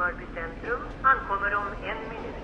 Mörby sentrum ankommer om en minut.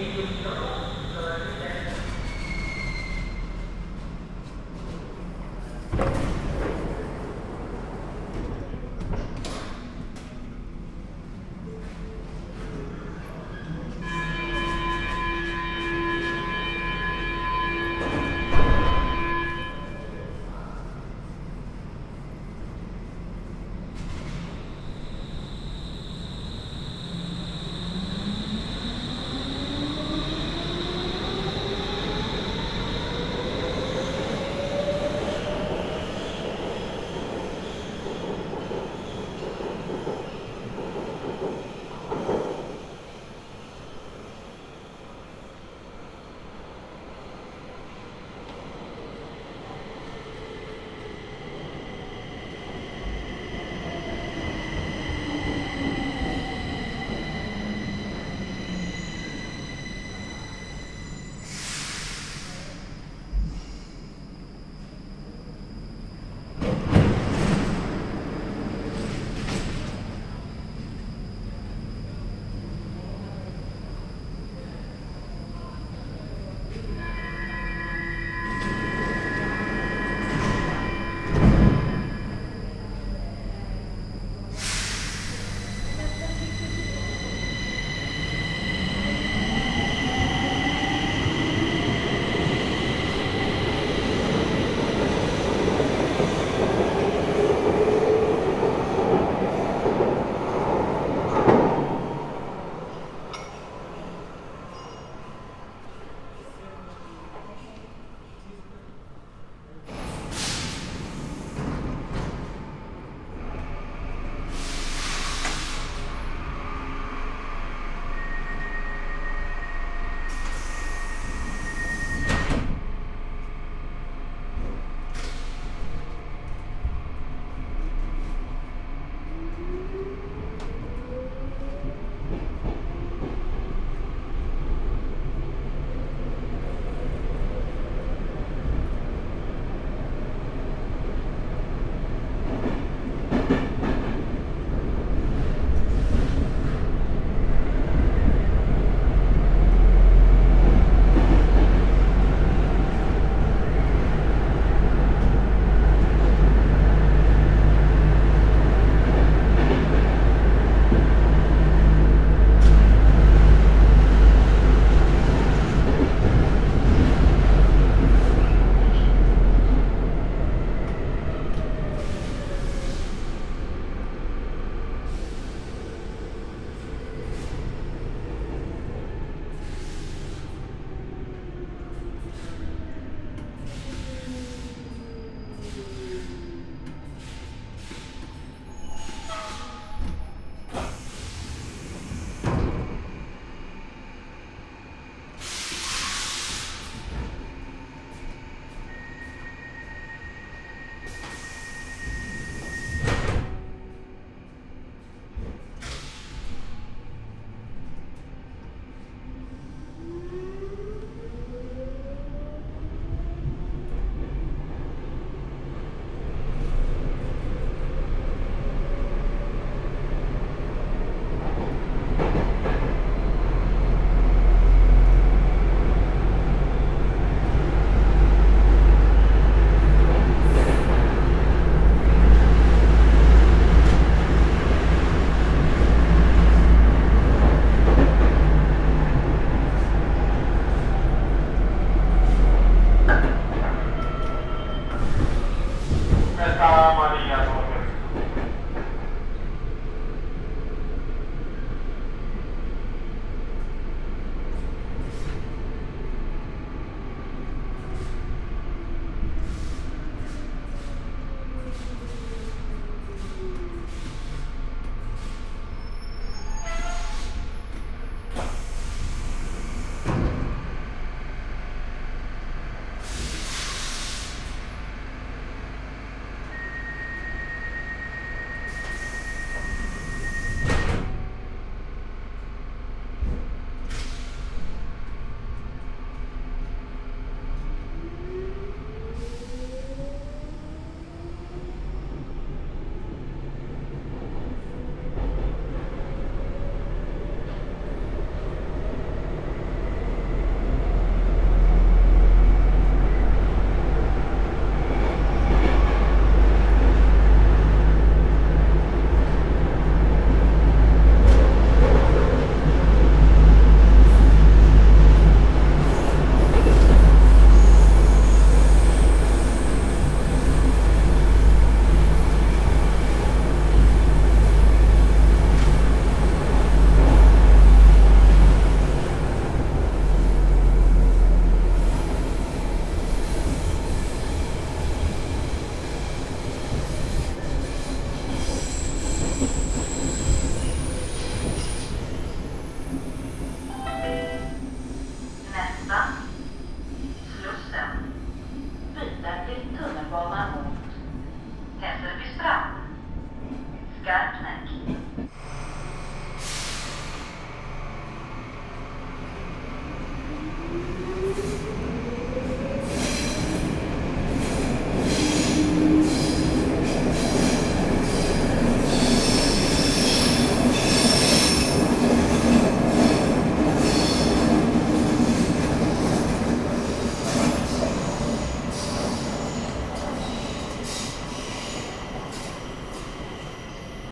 Thank you.